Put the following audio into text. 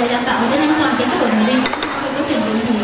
để đảm bảo tính an toàn cho các vận động viên trong quá trình biểu diễn.